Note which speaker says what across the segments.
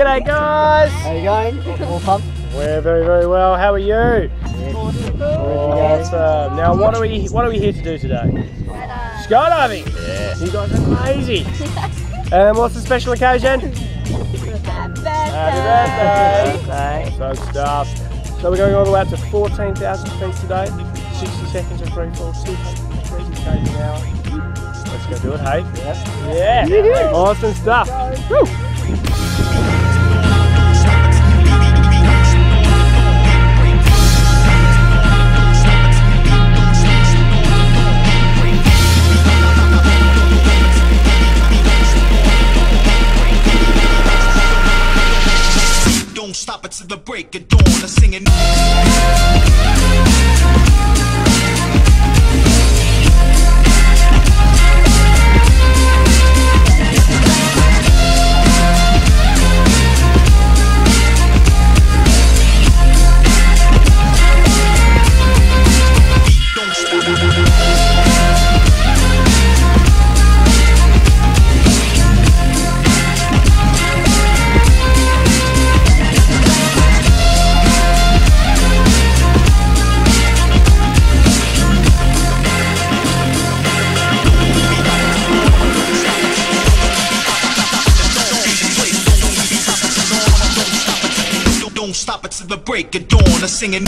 Speaker 1: G'day guys.
Speaker 2: How you going? All pumped?
Speaker 1: We're very very well. How are you? Awesome. Now what are we what are we here to do today? Skydiving. Yeah. You guys are crazy. and what's the special occasion? Happy birthday. So stuff. So we're going all the way up to 14,000 feet today. 60 seconds of free fall, 230 km an hour. Let's go do it, hey? Yeah. Yeah. Awesome stuff. Woo.
Speaker 3: Break of dawn. Singing. Don't- stop it till the break of dawn. I'm singing.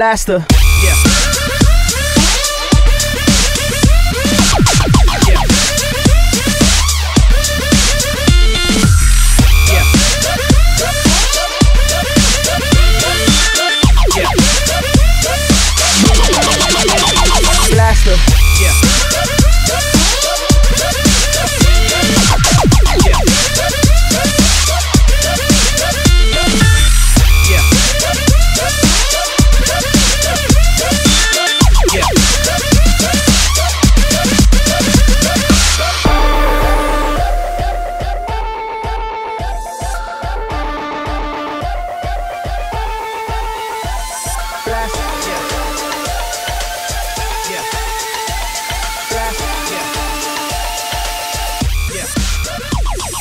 Speaker 2: Blaster. Blaster.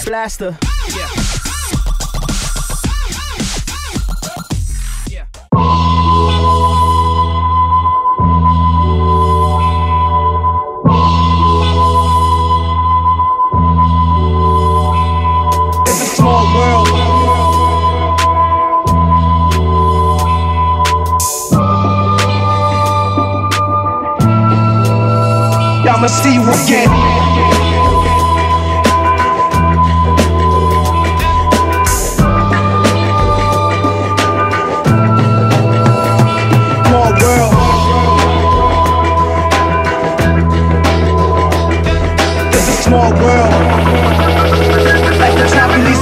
Speaker 2: Blaster. It's a small world. I'ma see you again.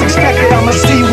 Speaker 2: expected. I'ma sea